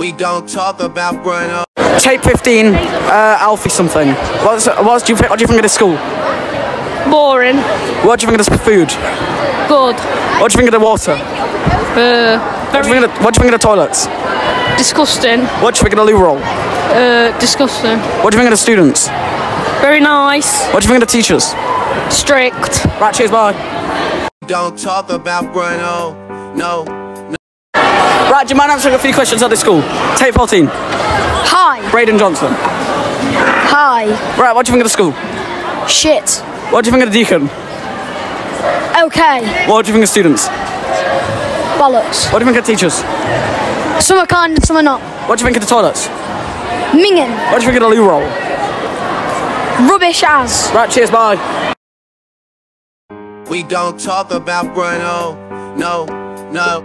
We don't talk about Bruno. Tape 15, uh, Alfie something. What's, what's, do you, what do you think of this school? Boring. What do you think of this food? Good. What do you think of the water? Uh, What do you think of the, what do you think of the toilets? disgusting. What do you think of the loo roll? Uh, disgusting. What do you think of the students? Very nice. What do you think of the teachers? Strict. Right, cheers, bye. Don't talk about Bruno. No. Right, do you mind answering a few questions at this school? Tape 14, Hi. Braden Johnson. Hi. Right, what do you think of the school? Shit. What do you think of the deacon? Okay. What do you think of students? Bollocks. What do you think of teachers? Some are kind and some are not. What do you think of the toilets? Minging. What do you think of the loo roll? Rubbish as. Right, cheers, bye. We don't talk about Bruno. No. No.